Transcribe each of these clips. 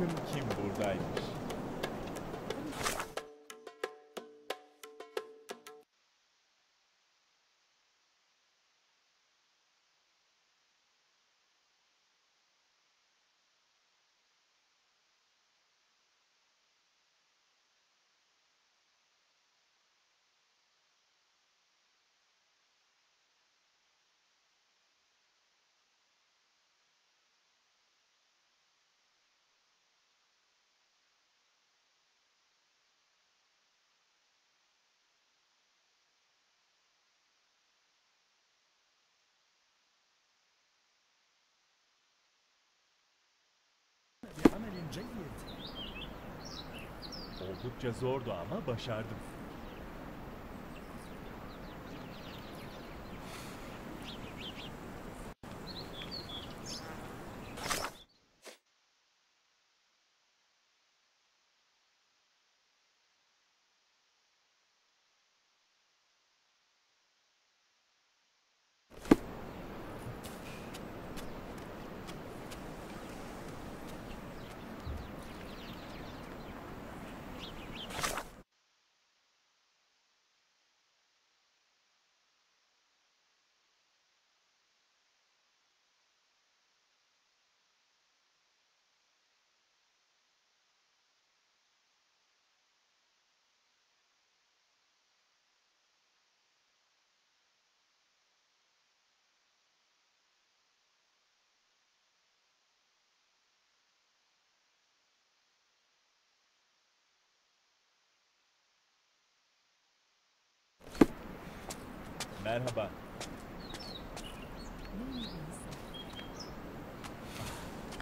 bakın kim buradaymış. Oldukça zordu ama başardım. Merhaba.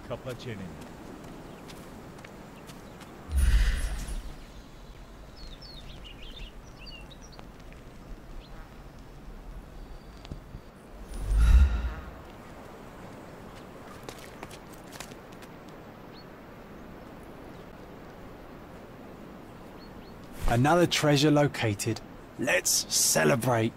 Kapa çeneni. Another treasure located. Let's celebrate.